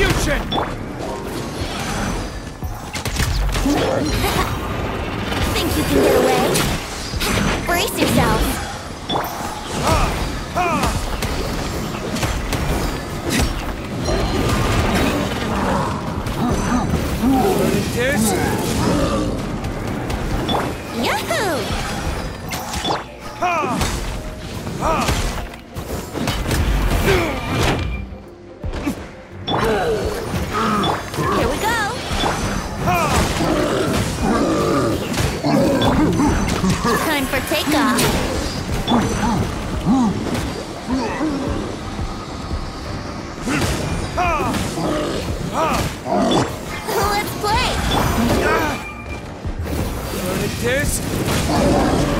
retribution! Think you can get away? Brace yourself. For takeoff. Let's play. Let's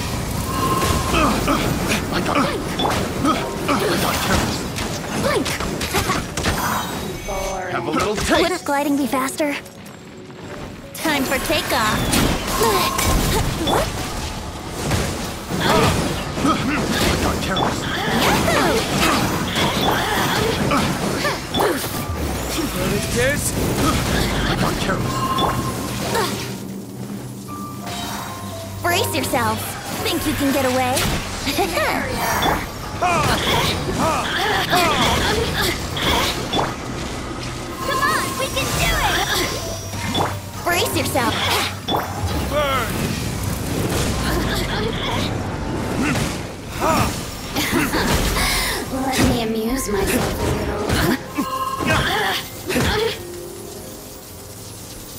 Little Wouldn't gliding be faster? Time for takeoff. This? Brace yourself. Think you can get away? We can do it! Brace yourself. Burn! Let me amuse myself a little.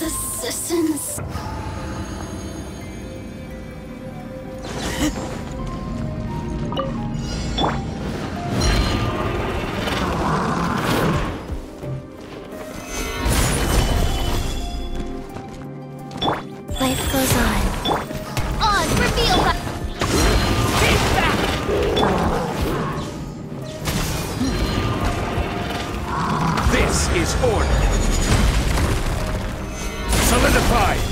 The citizens. Life goes on. Odds reveal by This is order! Solidify!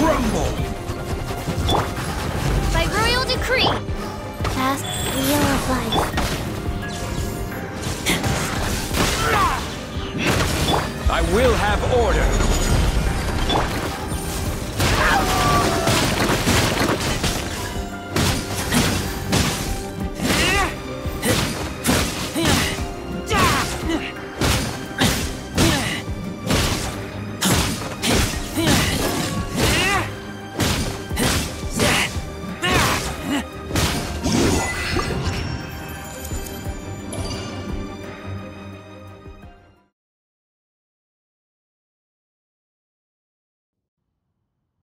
Crumble! By royal decree! Past wheel of life. I will have order!